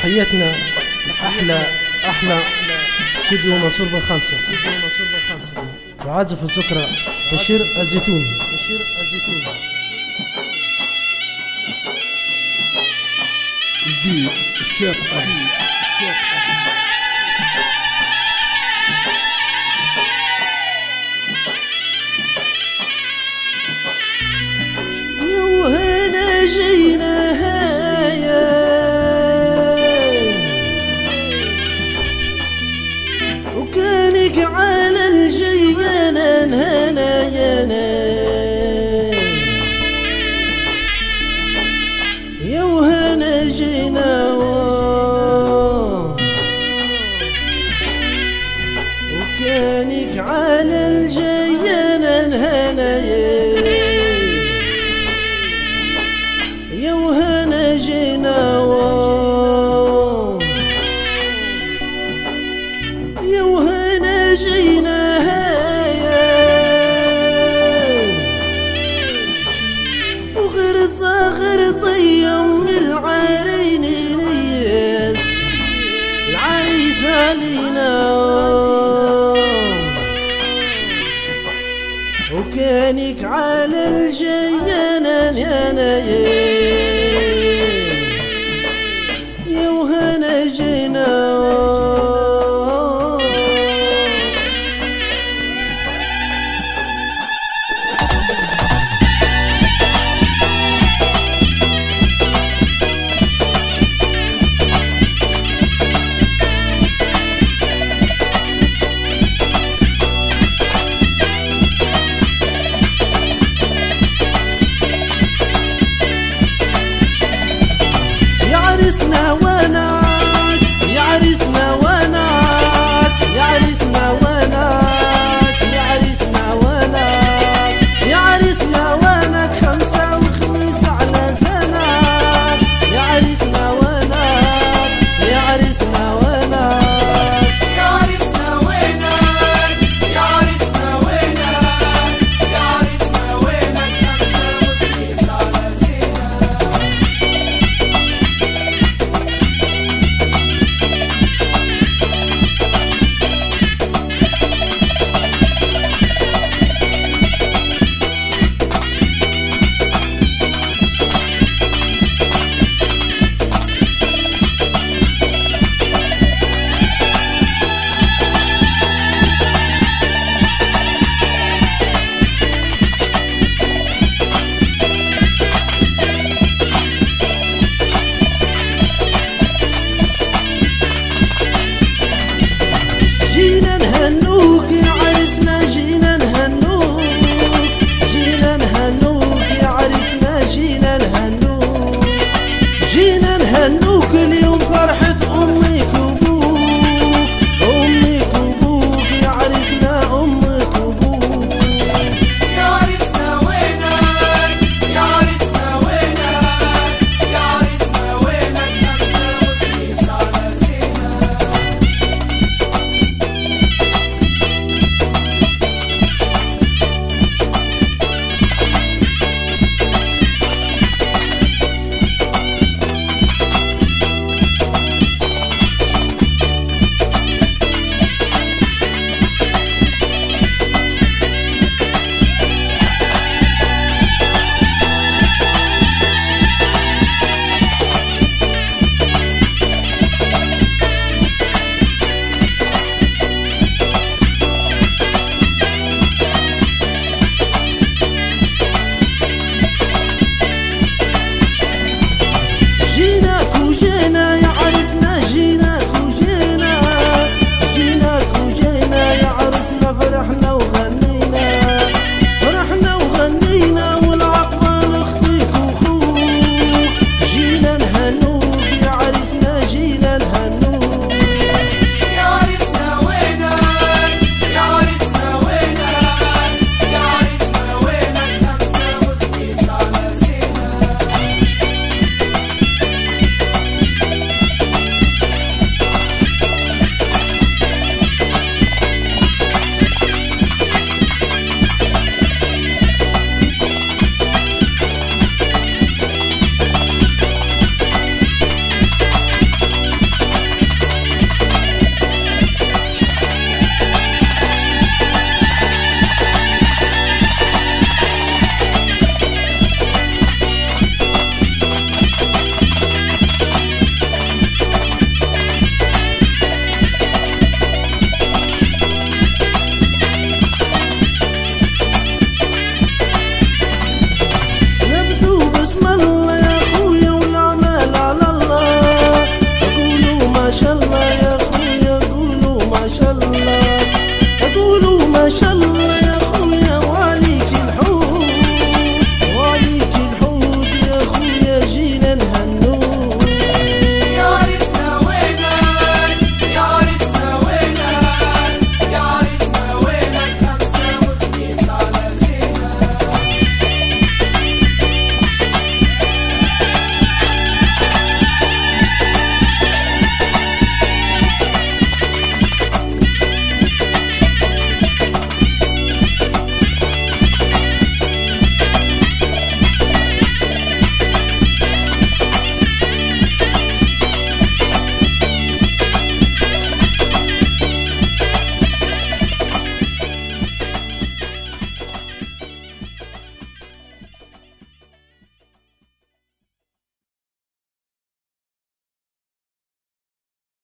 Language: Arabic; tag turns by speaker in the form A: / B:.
A: تحياتنا أحلى أحلى استوديو منصور بالخمسه وعازف الذكرى بشير الزيتوني بشير الزيتوني
B: جديد الشيخ الشيخ أبي.
C: جينا وكانك على الجيانا هنا يا وهنا جينا. علينا. وكانك على الجيانا يا نايم يا وهنا جينا.